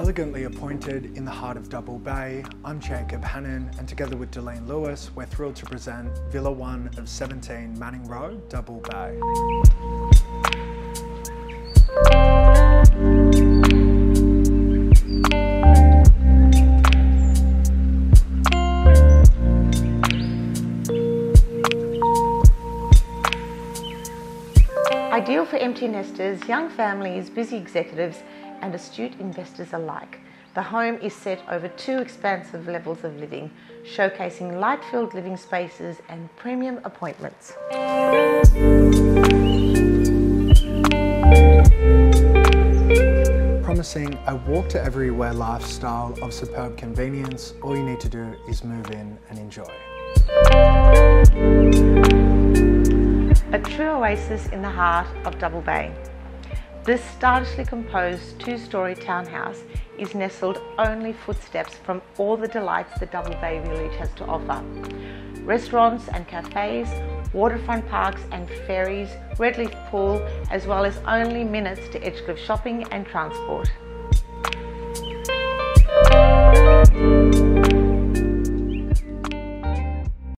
elegantly appointed in the heart of Double Bay, I'm Jacob Hannon, and together with D'Leanne Lewis, we're thrilled to present Villa 1 of 17 Manning Road, Double Bay. Ideal for empty nesters, young families, busy executives, and astute investors alike. The home is set over two expansive levels of living, showcasing light filled living spaces and premium appointments. Promising a walk to everywhere lifestyle of superb convenience, all you need to do is move in and enjoy. A true oasis in the heart of Double Bay. This stylishly composed two-storey townhouse is nestled only footsteps from all the delights the Double Bay Village has to offer. Restaurants and cafes, waterfront parks and ferries, Redleaf Pool, as well as only minutes to Edgecliff shopping and transport.